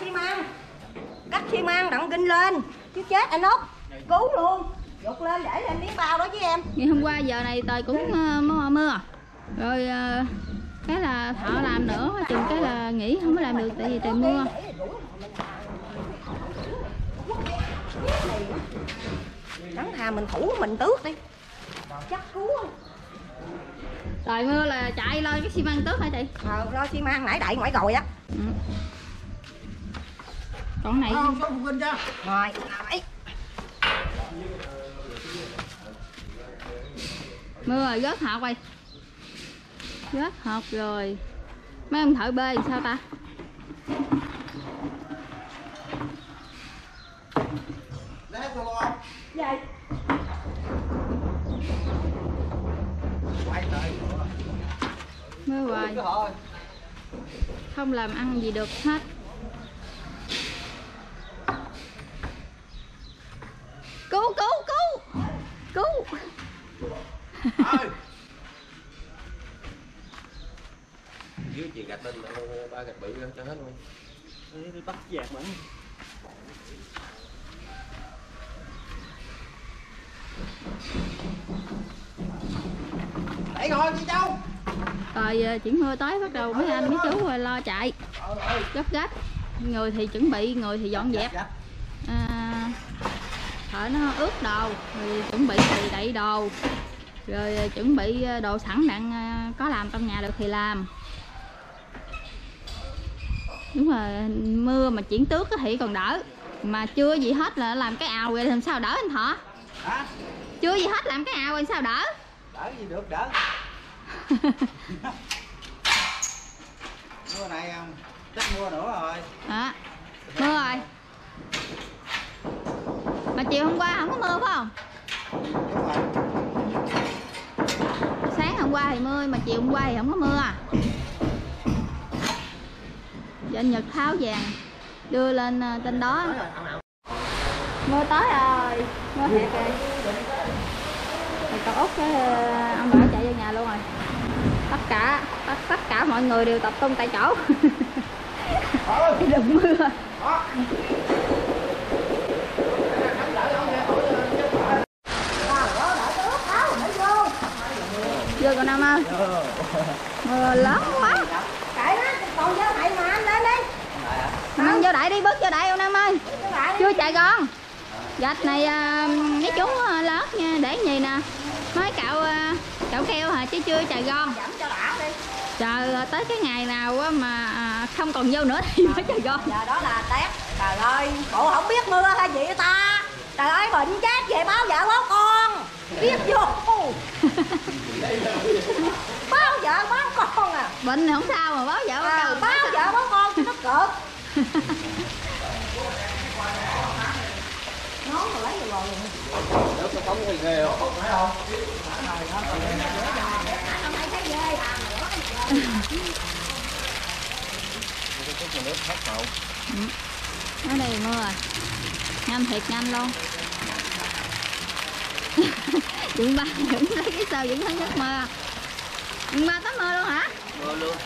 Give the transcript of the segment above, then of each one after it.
xi măng cắt xi măng đặng kinh lên. Chứ chết anh út. Cứu luôn. Giục lên để lên miếng bao đó với em. Ngày hôm qua giờ này trời cũng ờ, mưa mưa rồi ờ, cái là thợ làm nữa. Chừng cái là nghỉ không có làm được tại vì trời mưa. Thắng thà mình thủ mình tước đi. Chắc cứu không? Trời mưa là chạy lên cái xi măng tớt hả chị? Ờ lo xi măng nãy đậy ngoài rồi á. Ừ. còn này không? số phụ huynh cho rồi. Mưa rồi rớt hộp rồi. Rớt hộp rồi. Mấy ông thợ bê sao ta? Lấy hết lo. Vậy quay lại. Mưa thôi. Không làm ăn gì được hết cứu cứu cứu cứu thôi dưới chị gạch lên ba gạch bự cho hết luôn. Đi bắt dạt mà. Đẩy ngồi chị châu rồi chuyển mưa tới bắt đầu mấy anh mấy chú rồi lo chạy. Gấp gấp người thì chuẩn bị người thì dọn dẹp. À, thợ nó ướt đồ rồi chuẩn bị thì đậy đồ. Rồi ờ, chuẩn bị ờ, đồ sẵn đặng ờ, có làm trong nhà được thì làm đúng rồi mưa mà chuyển tước thì còn đỡ. Mà chưa gì hết là làm cái ào rồi làm sao đỡ anh thọ? Hả? Chưa gì hết làm cái ào rồi sao đỡ? Đỡ gì được đỡ. Mưa này um, chắc mưa nữa rồi. Đó mưa rồi. Mà chiều hôm qua không có mưa phải không? Đúng rồi. Sáng hôm qua thì mưa mà chiều hôm qua thì không có mưa à giờ anh nhật tháo vàng đưa lên à, trên đó. Mưa tới rồi mưa thiệt rồi thì con út cái ông bảo chạy vô nhà luôn rồi. Tất cả tất, tất cả mọi người đều tập trung tại chỗ. Đừng mưa. Vô còn năm ơi. Mưa lớn quá. Chạy đó còn vô thầy mà anh lên đi không, vô đại đi bước vô đại ông Nam ơi. Chưa chạy con Gạch này à, mấy chú à, lót nha Để gì nè. Nói cạo à, cạo keo hả chứ chưa chạy con đi. Chờ tới cái ngày nào mà không còn vô nữa thì mới chạy con giờ đó là tét. Trời ơi bộ không biết mưa hay gì ta? Trời ơi bệnh chết về báo vợ báo con. Biết vô. Báo vợ báo con à. Bệnh thì không sao mà báo vợ báo à, con. báo vợ báo con nó cợt nó mà lấy rồi. Nó có tống cái ghê không phải không nước hết Nó đây mưa à Nhanh thiệt nhanh luôn. Dũng ba Dũng lấy cái sao Dũng thấy giấc mưa Dũng à? ba tắm mưa luôn hả? mưa luôn.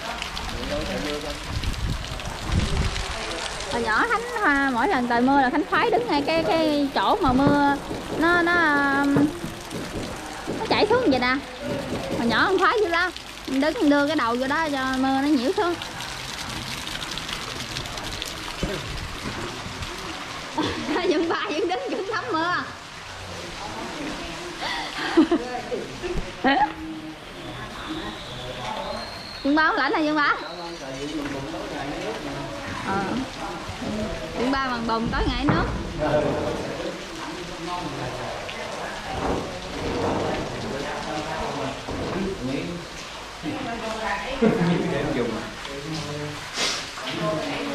Đâu mưa không hồi nhỏ khánh hoa, mỗi lần trời mưa là khánh khoái đứng ngay cái cái chỗ mà mưa nó nó um, nó chảy xuống vậy nè. Hồi nhỏ không khoái dữ lắm. Đứng đưa cái đầu vô đó cho mưa nó nhiễu xuống. Dân ba vẫn đứng vẫn thấm mưa. Dương ba không lạnh hả dương ba ờ ba bằng bồng tối ngày nước.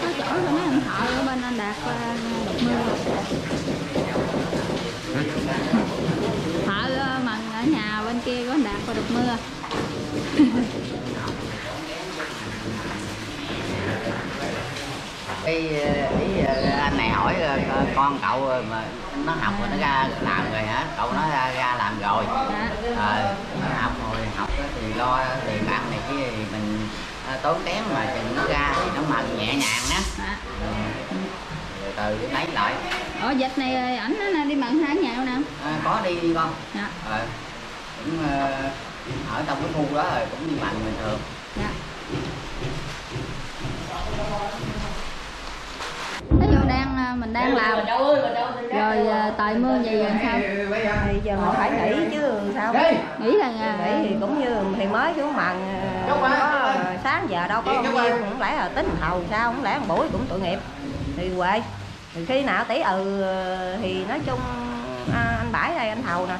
Có chỗ cho mấy anh thợ ở bên anh đạt qua mưa. Thợ ờ, mà ở nhà bên kia có anh đạt và đục mưa. Ý, anh này hỏi ờ, con cậu mà nó học rồi nó ra làm rồi hả? Cậu nó ra, ra làm rồi. Dạ. ờ nó học rồi học thì lo tiền ăn này thì mình ờ, tốn kém mà chừng nó ra thì nó mần nhẹ nhàng á Dạ. Ừ. từ từ lấy lại. Ở dịch này ảnh nó đi mận hai nhà nè à, có đi con. Dạ. Ờ cũng ờ, ở trong cái khu đó rồi cũng đi mặn bình thường. Dạ ví dụ đang à, mình đang làm. rồi à, trời mưa vậy rồi sao? Thì giờ mình phải nghỉ chứ sao? Nghĩ là à, nghỉ thì cũng như thì mới xuống mặn có sáng giờ đâu có bao nhiêu không lẽ là tính hầu sao không lẽ một buổi cũng tội nghiệp. Thì quệ thì khi nào tí ừ thì nói chung à, anh bãi đây anh hầu nè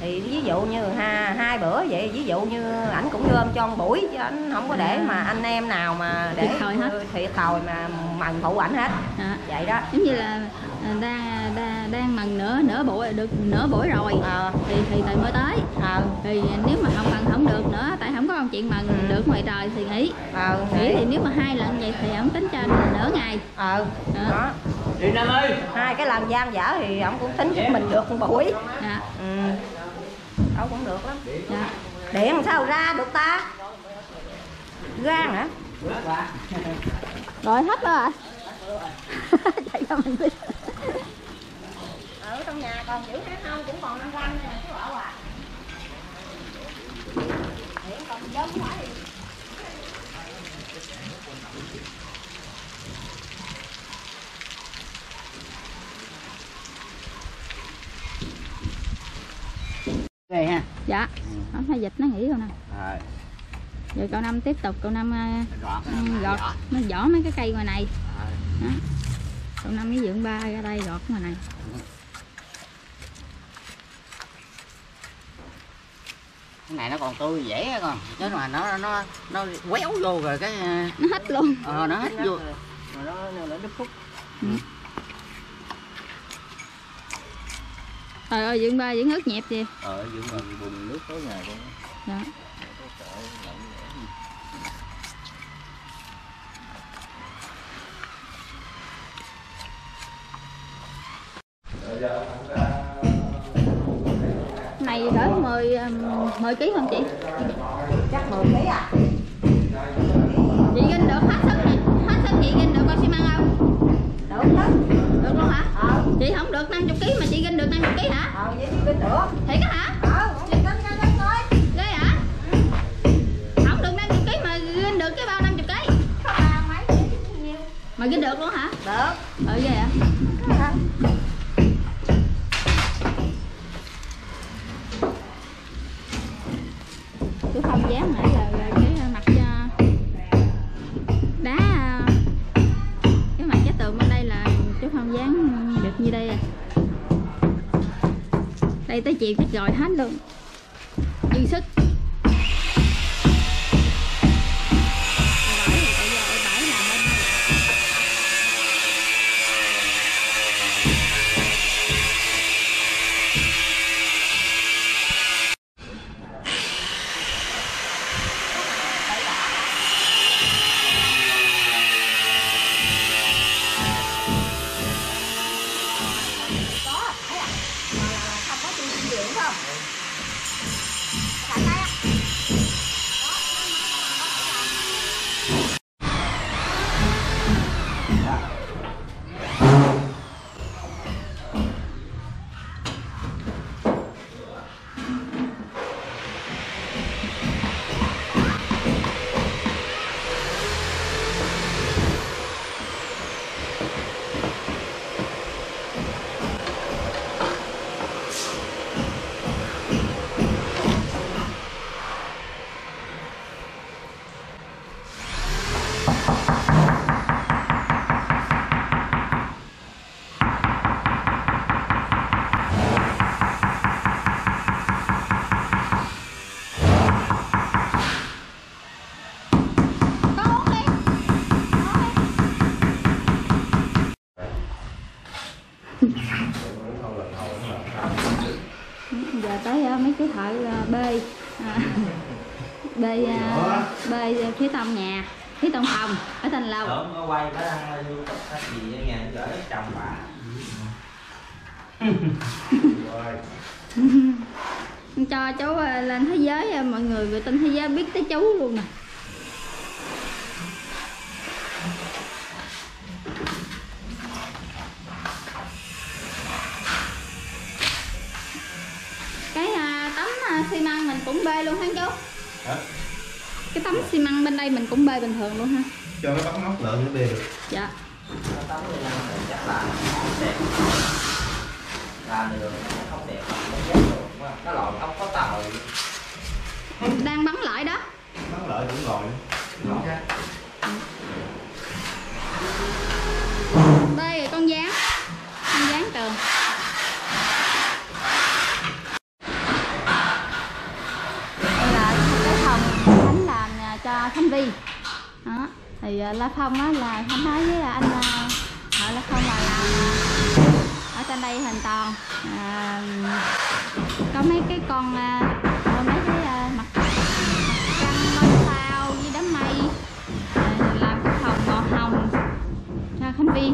thì ví dụ như hai, hai bữa vậy ví dụ như ảnh cũng gom cho một buổi chứ anh không có để mà anh em nào mà để Thiệt thòi hết. thiệt thòi mà mần phụ ảnh hết. À, vậy đó. Giống như là à, đang đang đang mần nửa nửa buổi được nửa buổi rồi. Ờ. Thì thì trời mới tới. Ờ. Thì nếu mà không mần không được nữa tại không có công chuyện mần Ừ. được ngoài trời thì nghỉ. Ờ nghỉ thì nếu mà hai lần vậy thì ông tính cho nửa ngày. Ờ. Đó. đó. Đi nam ơi. Hai cái làm gian dở thì ông cũng tính giúp mình được một buổi. Dạ. Ừ đâu cũng được lắm. Dạ. điện làm sao ra được ta? Gan hả? Rồi hết rồi chạy cho mình đi ở trong nhà còn giữ hết không cũng còn năm ranh nè chứ bảo à ghê ha? Dạ. Không phải dịch nó nghỉ rồi nè. Rồi. Rồi cậu năm tiếp tục cậu năm gọt ừ, gọt nó vỏ mấy cái cây ngoài này. Rồi. đó. cậu năm mới dựng ba ra đây gọt ngoài này. Cái này nó còn tươi dễ á con. Chứ mà nó nó nó quéo vô rồi cái nó hết luôn. Ờ nó hết vô. mà nó nó đứt khúc trời ơi dựng ba dựng ướt nhẹp gì ờ dưỡng rồi bùn nước tối ngày con dạ. Này cỡ 10 um, 10 kg không chị? chắc 10 ký à? Chị ginh được hết sức chị, hết sức chị ginh được con xi măng không? được hết Được luôn hả? ờ Chị không được 50 kg mà chị ginh được 50 kg hả? ờ vậy được Thiệt á hả? ờ ra thôi Ghê hả? Không được 50 kg mà ginh được cái bao 50 kg. Mà ginh được luôn hả? được Ừ ghê hả? Đây tới chị chắc rồi hết luôn. Ờ, thợ ờ, bê à, bê ờ, bê phía tông nhà phía tông phòng ở thành có quay bả đăng youtube hết gì ở nhà gửi chồng bà. Cho chú ờ, lên thế giới ờ, mọi người về tin thế giới biết tới chú luôn nè cũng bê luôn hả chú Hả? cái tấm xi măng bên đây mình cũng bê bình thường luôn ha. Cho nó bắn nóc lợn nó bê được. Dạ. Nó tắm cái năng này chắc là đẹp. Là đường nó không đẹp nó ghét rồi đúng không? nó lòi ốc có tàu. Đang bắn lại đó. Bắn lợi cũng lòi lòi đây rồi con dán con dán tường đây là cái phòng khánh làm à, cho khánh vi đó thì à, À, la phong á là Thanh nói với anh à, họ la phong là làm à, ở trên đây hoàn toàn. À, có mấy cái con có mấy cái mặt trăng ngôi sao với đám mây. À, làm cái phòng màu hồng cho khánh vi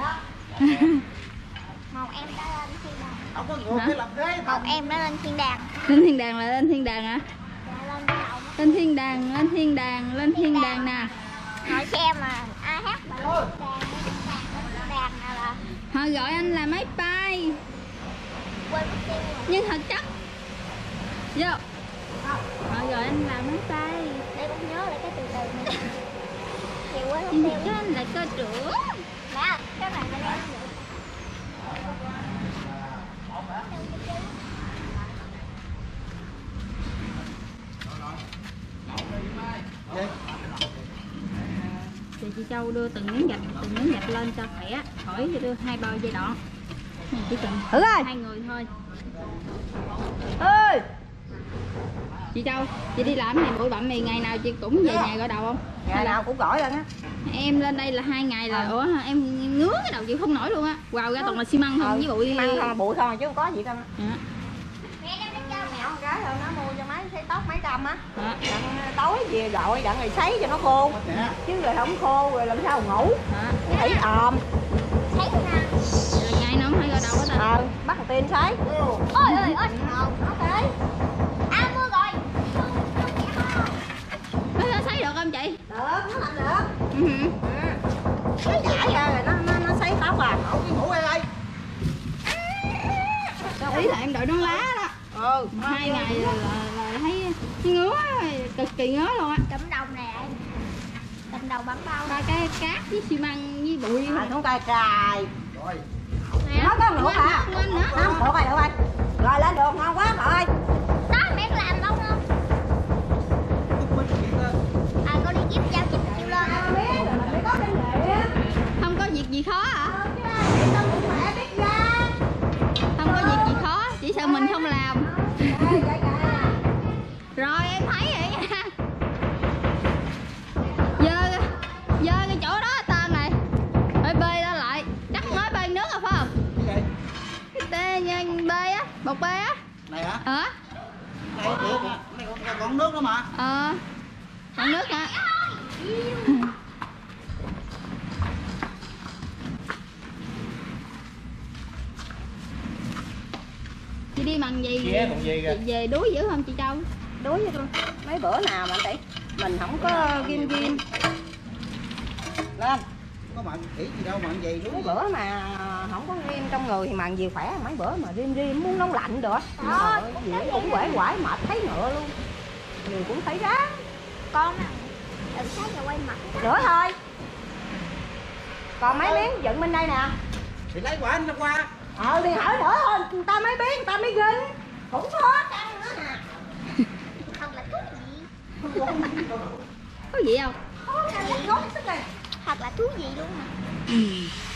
một em đã lên thiên đàng. Không có ngược cái làm thế một em đã lên thiên đàng. Lên thiên đàng là lên thiên đàng hả? Dạ, lên cái đầu lên thiên đàng lên thiên đàng lên thiên đàng nè. Hỏi xem mà ai hát mà lên thiên đàng lên thiên đàng lên thiên đàng nào là họ gọi anh là máy bay. Quên mất tiêu rồi. Nhưng thật chất vô. Họ gọi anh là máy bay. Để cũng nhớ lại cái từ từ này nhiều quá mất nhưng tiêu thật chất anh là cơ trưởng thì chị Châu đưa từng miếng gạch từng miếng gạch lên cho khỏe khỏi đưa hai bao dây Này chỉ cần thử hai người thôi. Ơi chị Châu chị đi làm này bụi bặm này ngày nào chị cũng về nhà gội đầu không? Ngày nào cũng gỏi lên á em lên đây là hai ngày là ủa em ngứa cái đầu chị không nổi luôn á. Vào ra toàn là xi măng không với bụi mang thôi bụi thôi chứ không có gì đâu. Dạ, mẹ đem đến cho mẹ mẹ con gái rồi nó mua cho mấy sấy tóc mấy trăm á. Dạ, đặng tối về gọi đặng rồi sấy cho nó khô. Chứ rồi không khô rồi làm sao ngủ. Dạ. thấy ồm. Thấy nè. Rồi ngày nào cũng hay gội đầu hết à ờ bắt thằng tiên sấy. Ôi ôi ôi. Ok à mua rồi Có thể sấy được không chị? Được nó làm được ừ. hử. nó giải ra rồi nó nó, nó sấy tóc à ngủ đây. Đây ý là em đội nón lá đó. Ừ. Hai ngày là, là, là thấy ngứa cực kỳ ngứa luôn á. Cầm đầu nè. Cầm đầu bắn bao. Ba cái cát với xi măng với bụi à không cài cài rồi. Nó có quên hả? không được rồi được rồi rồi lên đường ngon quá rồi đó không có việc mấy bữa mà không có rim trong người thì mặn gì khỏe mấy bữa mà rim rim muốn nấu lạnh được Trời ơi, gì cũng quể quải mệt thấy ngựa luôn. Người cũng thấy ráng. Con nè đừng thấy giờ quay mặt. Nữa thôi còn mấy miếng dựng bên đây nè. Thì lấy quả anh nó qua ờ thì hỏi nữa thôi. Người ta mới biết người ta mới ginh. Cũng khó căng nữa nè. Thật là thú vị. Có gì không? Gối sức này thật là thú vị luôn mà. Hay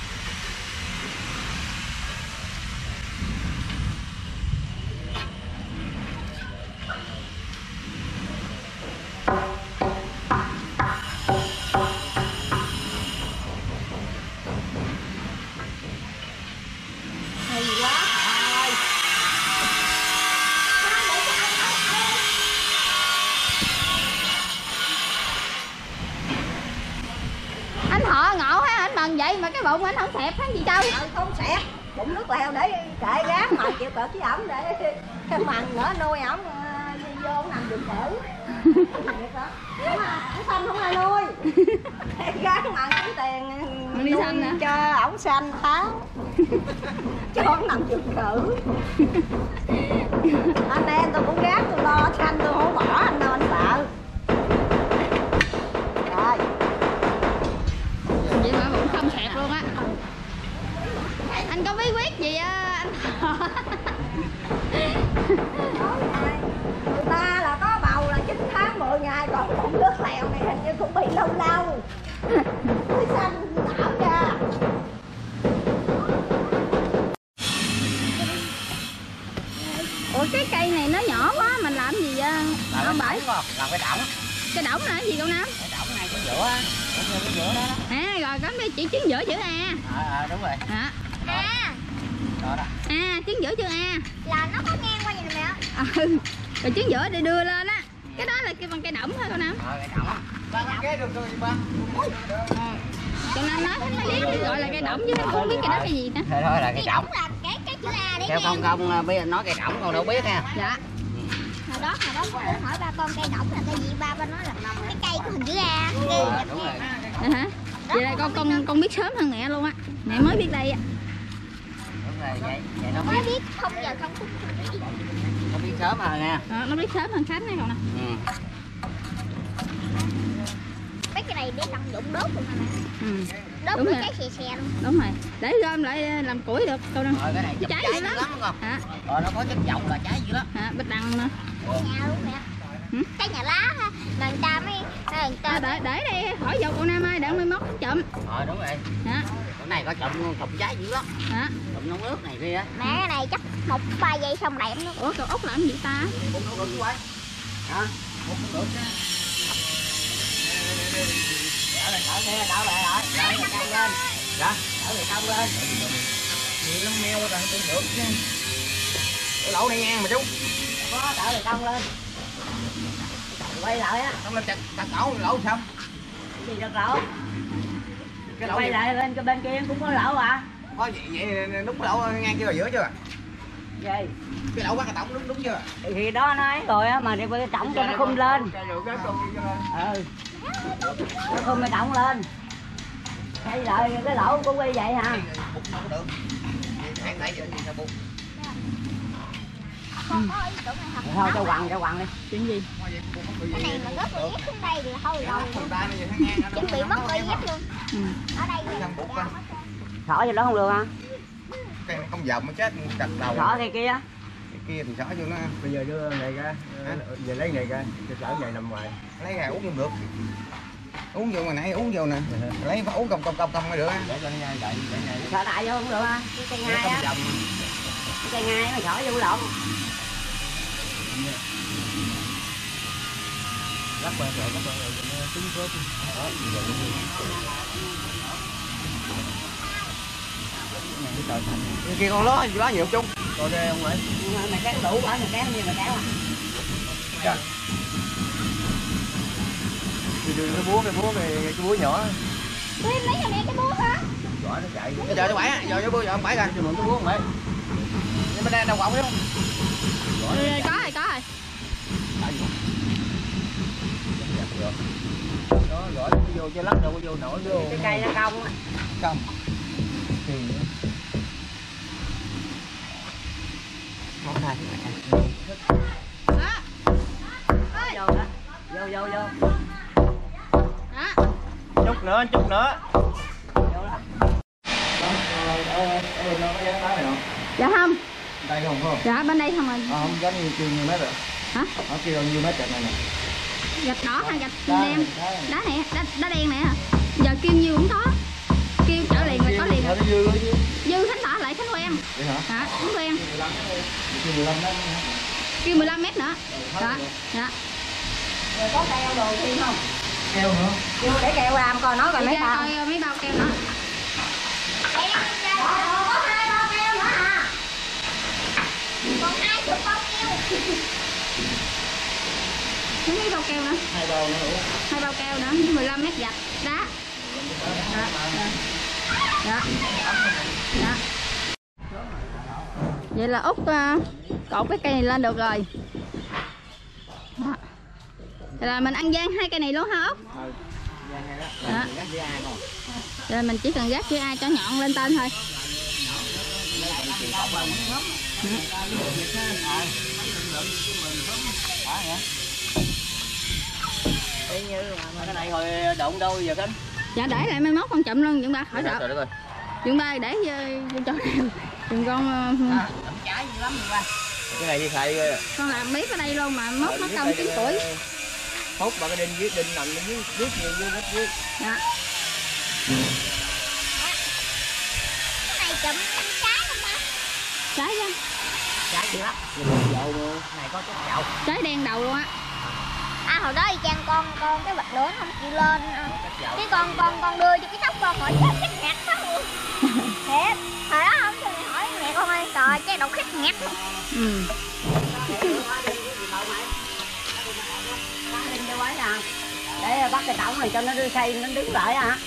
cợt với ổng để cái mằn nữa nuôi ổng ờ, vô ổng nằm giùm thử. Ổng à, xanh không ai nuôi. Gán mặn kiếm tiền Mặn đi xanh hả? cho ổng xanh tháng. Cho ổng nằm giùm thử. Anh em tôi cũng gán tôi lo xanh tôi không bỏ anh đâu anh sợ. Rồi. Vậy mà bụng không xẹp luôn á. Anh có bí quyết gì á thọ người ta là có bầu là 9 tháng 10 ngày còn bụng nước lèo này hình như cũng bị lâu lâu cái xanh đảo ra ủa cái cây này nó nhỏ quá mình làm gì vậy? Không bảy không? Làm cái đỏng. Cái đổng là cái gì con nam? Cái đỏng này cái giữa cái giữa đó đó. À rồi có cái chỉ trứng giữa chữ a. À, à, đúng rồi. À, à trứng giữa chữ a là nó có ngang qua vậy nè mẹ. Ừ rồi trứng giữa đi đưa lên á. Cái đó là cái bằng cây đổng thôi con nam ờ cái đỏng ba cái được rồi ba. Cho nên nói nó biết gọi là cây đổng chứ nó không biết cái đó là gì nữa thôi thôi là đỏng đóng là cái cái chữ A để ngang không không à, biết nói cái đỏng còn đâu biết ha dạ. Hồi đó hồi đó con hỏi ba con cây đổng là cái gì? Ba ba nói là cái cây có hình chữ A. Ờ, đúng rồi. À, hả? Vậy là con con con biết sớm hơn mẹ luôn á. Mẹ mới biết đây á rồi vậy? Vậy nó mới biết biết không giờ không biết nó biết sớm rồi nha Ờ, nó biết sớm hơn khánh hay còn nè. Ừ. mấy cái này để tận dụng đốt luôn nè mẹ? Ừ, đốt Đúng cái xè xè luôn. Đúng rồi. Để gom lại ờ, làm củi được câu nè. Rồi cái này dữ dữ lắm. lắm không? Hả? Rồi nó có chất giọng là cháy dữ lắm. Hả? Bịch đằng nữa nhà luôn mẹ. Hử? cái nhà lá ha. Mà người ta mới à, người ta à, để để đây khỏi dầu con nam ơi để mai mốt chậm. Rồi đúng rồi. Hả cái này có chụm chụm cháy dữ lắm. Hả? Chụm nóng nước này kia. Mẹ cái này chắc một ba giây xong đẹp luôn ủa cậu út làm gì ta? Cũng không được quay hả? Cũng không được nha. Đỡ lên kia đỡ lại lại đỡ lại cong lên dạ đỡ lại cong lên gì nó meo rồi tôi được chứ lỗ này ngang mà chú. Có đỡ rồi cong lên. Quay lại á. Không lên chặt chặt lỗ lỗ sao gì được lỗ cái lỗ quay lại bên cái bên kia cũng có lỗ à. Có vậy, vậy đúng lỗ ngang chưa giữa chưa? Gì cái lỗ bắt cái tổng đúng đúng chưa? Thì đó nó ấy rồi á mà đi cái trọng cho nó khum lên. Kia ừ. Nó khum cái trọng lên. Hay lại cái lỗ cũng quay vậy hả thật thôi cho quằn cho quằn đi. Chuyện gì? Cái này mà rớt dép xuống đây thì thôi rồi. ngang, nó chuẩn bị mất đâu dép luôn. Ừ. ở đây vô đó không được hả cái này không dòm mới chết chặt đầu. Xỏ thì kia. Cái kia thì xỏ vô nó. Bây giờ đưa này ra. Về lấy này ra cho sở này nằm ngoài. Lấy ra uống không được. Uống vô mà nãy uống vô nè. Lấy phải uống công công công công mới được. Á để cho nó nhai đậy để nhai xỏ đại vô không được cái cây không á. cái cây ngai mà xỏ vô lộn lắc qua rồi lắc qua rồi cứng khớp đó giờ thành Cái kia con ló ló nhiều chung? Coi đây không phải mày kéo đủ quá mày kéo như mày kéo à? Thì đưa cái búa cái búa cái, cái búa nhỏ. Tôi lấy cho mẹ cái búa hả? Quả nó chạy. Cái giờ nó bãi á giờ nó bơi giờ không bãi ra cho mượn cái búa không phải nhưng bên đây đâu quọng không? Ừ, có rồi có rồi được đó gõ nó vô cho lắc đâu có vô nổi vô cái cây nó cong á. Cong thì món này đó vô đó. Vô vô vô. Đó chút nữa chút nữa. Dạ không. Đây không không? Dạ bên đây không rồi à, không giống như kêu nhiêu mét rồi. Hả? Nó kêu nhiêu mét trận này nè gạch đỏ hay gạch đen? đá này. đá nè đá, đá đen nè giờ kêu nhiêu cũng có. Kêu trở liền là có liền dư khánh tỏ lại khánh quen. Hả? Hả? Khánh quen. Kêu 15 mét kêu 15 mét nữa. Đó dạ. Rồi có keo đồ thêm không? Keo nữa để keo làm coi nó coi Đi mấy bao coi mấy bao keo nữa có hai bao keo nữa hả? Còn hai chục bao keo. Đúng mấy bao keo nữa. Hai bao nữa. Hai bao keo nữa 15 mét gạch đá đó. Đó. Đó. Vậy là út uh, cột cái cây này lên được rồi. Đó. Là mình ăn gian hai cây này luôn hả út? Đó. Là mình chỉ cần gác chữ A cho nhọn lên tên thôi cái này hồi động đâu giờ cánh? Dạ để lại mai mốt con chậm luôn chúng ta khỏi sợ. ơi chúng ta để cho nào đừng con uh, cái này đi xài con làm bếp ở đây luôn mà mốt nó công tiếng tuổi. hút mà cái đinh dưới đinh nằm dưới dưới nhiều dưới đất dưới. Dạ. Cái này chụm trái không ta? trái ra trái gì lắm này có chút dậu trái đen đầu luôn á À hồi đó thì chàng con con cái bật nó không chịu lên à. cái con con con đưa cho cái tóc con hỏi chết khét ngạt đó luôn thiệt hồi đó không thì hỏi mẹ con ơi trời cái đầu khét ngạt luôn ừ. để bắt cái tổng này cho nó đưa xây nó đứng lại hả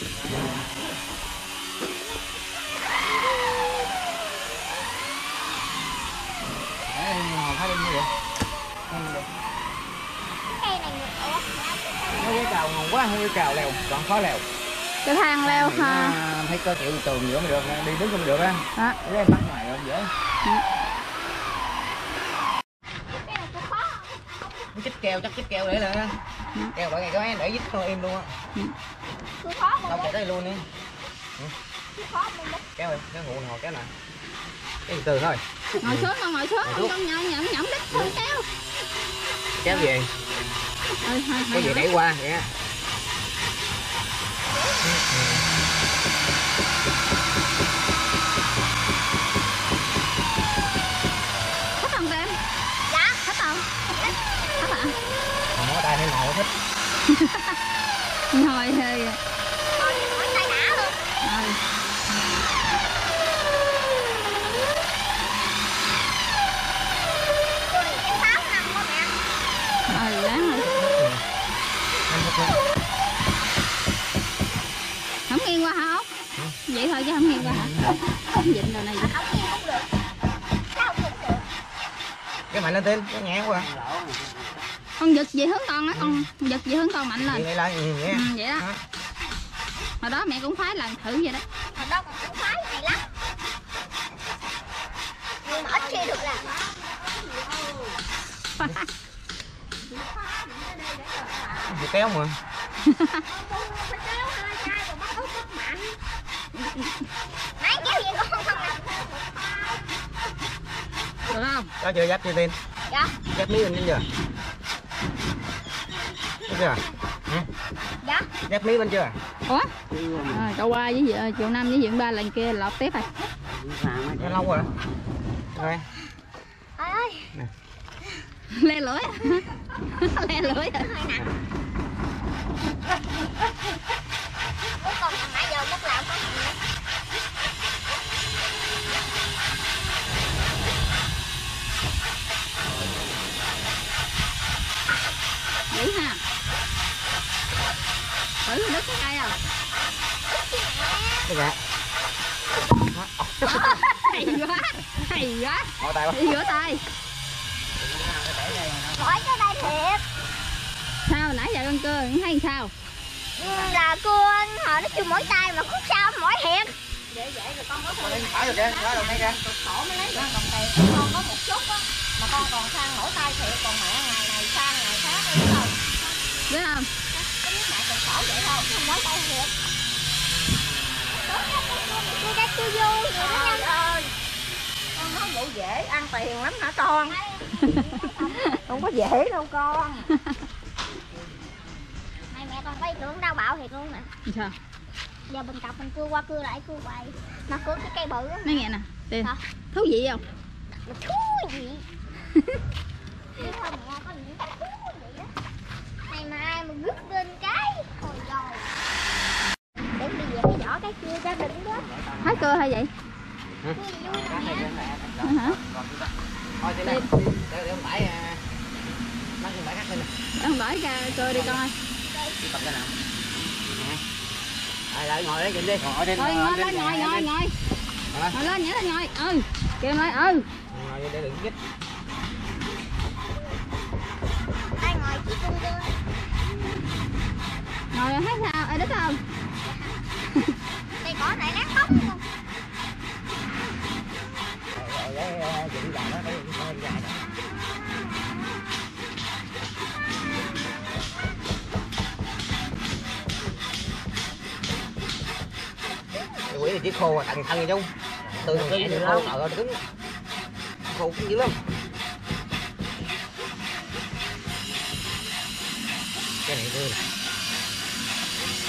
Đấy, hồi thấy như vậy cái cây này ủa nó cái cào ngon quá hơi cào leo còn khó leo cái thang leo ha. thấy có chịu tường nữa mới được đi đứng không được á. Đó. để em bắt ngoài rồi dễ. Cái này Nó chích keo chắc chích keo để nè keo bởi ngày có để dít thôi im luôn á. Đâu mà chạy tới luôn đi. Khó mà kéo đi cái nguồn hồ kéo nè cái từ thôi. Ngồi xuống ngồi xuống con nhẫn nhẫn nhẫn đất thôi kéo kéo về ừ, thôi, cái gì đẩy qua vậy á thích không em dạ thích không. Thích hả? Còn có tay nên ngồi thích. Ngồi thì con hỏi tay đã luôn rồi tôi cái sáu năm quá mẹ rồi ráng rồi anh thích lắm không nghiêng qua hả út vậy thôi chứ không nghiêng qua hả? Không dịnh đầu này. Nghe cái mạnh lên tên cái nhẹ quá. Con giật về hướng con á con giật về hướng con mạnh vậy lên này là gì vậy? Ừ, vậy đó. Hồi đó mẹ cũng phải làm thử vậy đó. Hồi đó cũng khoái này lắm. Nhưng mà ít khi được làm. Vừa kéo mà phải kéo hai tay còn bắt út rất mạnh nãy kéo gì con không nè được không có chưa dắt chưa tên dạ. Dắt mí lên chưa? Thấy chưa? Ừ. dạ. Dắt mí bên chưa? Ủa? À, châu qua với vợ triệu năm với diện ba lần kia lọt tiếp rồi. Nó lâu rồi. Rồi. Ơi. Le lưỡi. Le lưỡi nặng út con nãy giờ mất làm không dữ ha. Thử đứt cái cây không cái dạ hay quá hay quá. Ngồi tay quá. Đi rửa tay. Khỏi cho đây thiệt. Sao nãy giờ con cưa con thấy sao? Ừ, là cưa hồi nó chưa mỏi tay mà khúc sau mỏi hiệt phải rồi kìa phải rồi kìa khổ mới lấy được. đồng tiền con có một chút á mà con còn sang mỏi tay thiệt còn mẹ ngày này sang ngày khác đúng không biết không? Không không cưa cái cưa vô rồi nó nhanh trời ơi con nói vụ dễ ăn tiền lắm hả? Con không có dễ đâu con này mẹ còn có ý tưởng đau bạo thiệt luôn nè sao giờ mình cặp mình cưa qua cưa lại cưa hoài mà cưa cái cây bự á nói nghe nè tiền thú vị không? Thú gì chứ thôi mẹ có những thú vậy đó này mà ai mà rút lên cái hồi rồi để đi về cái vỏ cái cưa cho đỉnh đó. Hết cưa hay vậy? Nè mẹ hả? Thôi lên để để ông tải à, nó không tải khác lên nè. Để không đổi ra cưa đi con ơi đi tập lên nào? Rồi lại ngồi đấy nhìn đi. Ngồi lên ngồi ngồi ngồi ngồi. Lên nhảy lên ngồi ừ kêu lại ừ. Ngồi để đừng chích Rồi hết sao? Ờ, Ê đứt không? Cây có này nát tóc quỷ là chỉ khô mà tầng thân vậy chung từ cái gì ở ờ đứng. Khô cũng dữ lắm. Cái này tươi này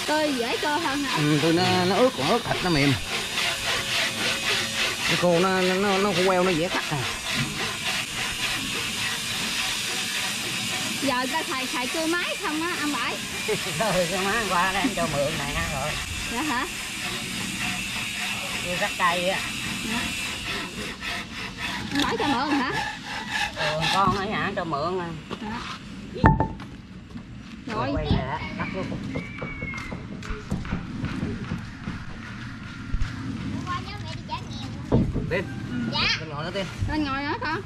tôi dễ cơ hơn hả? Ừ, tôi nó nó ướt còn ướt thịt nó mềm. Cái cô nó nó nó, queo nó dễ cắt à. Giờ ta xài xài cưa máy không á ăn bãi rồi cái má qua đây em cho mượn này ha rồi. Dạ hả? Như rắc cây á. Ăn bãi cho mượn hả? Ừ, con ở nhà cho mượn à. rồi quay này á bắt vô cùng Hôm qua nhớ mẹ đi trả Tiên dạ lên ngồi nó tiên lên ngồi đó con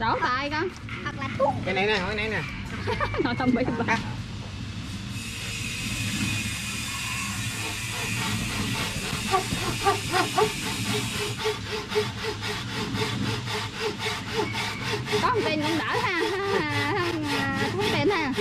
trổ tài con hoặc là thuốc cái này nè cái này nè ngồi không bị bà có một tiền cũng đỡ ha à, thốn tiền ha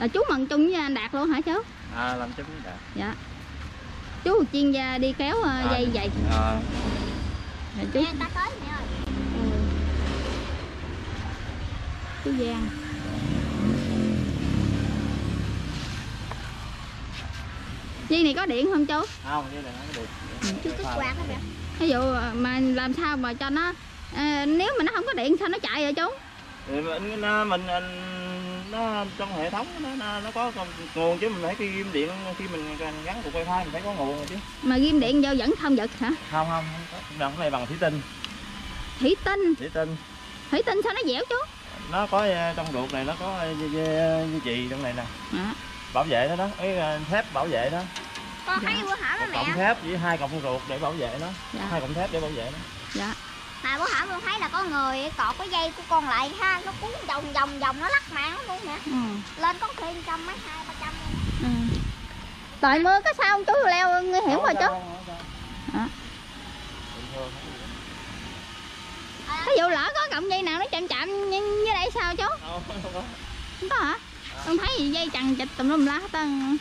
là chú mừng chung với anh đạt luôn hả chú à làm chút đã dạ. Chú chuyên gia đi kéo à, dây vậy. À, Rồi chú. Nè, người ta tới mẹ ơi. Ừ. chú Giang. Dây này có điện không chú không chứ đừng có được chưa kích quạt đó mẹ ví dụ à, mà làm sao mà cho nó à, nếu mà nó không có điện sao nó chạy rồi chú? Thì mình nó mình nó trong hệ thống nó nó, nó có nguồn chứ mình phải khi ghim điện khi mình gắn cục wifi mình phải có nguồn rồi chứ. Mà ghim điện vô vẫn không giật hả? Không không không cái này bằng thủy tinh. Thủy tinh? Thủy tinh. Thủy tinh sao nó dẻo chú nó có ờ, trong ruột này nó có ờ, dây, dây chì trong này nè. À, bảo vệ nó đó cái ờ, thép bảo vệ đó con thấy bữa hả đó một cọng mẹ thép với hai cọng ruột để bảo vệ nó. Dạ. Hai cọng thép để bảo vệ nó. Dạ mà bữa hổm con thấy là có người cọt cái dây của con lại ha nó cuốn vòng vòng vòng nó lắc mạng lắm luôn nè. Ừ. lên có khi trăm mấy hai ba trăm luôn. Ừ. trời mưa có sao không chú? Leo nguy hiểm rồi chú ví dụ lỡ có cọng dây nào nó chạm chạm như, như đây sao chú? Không có. Hả? Không thấy gì dây chằng chịch tùm lum la hết trơn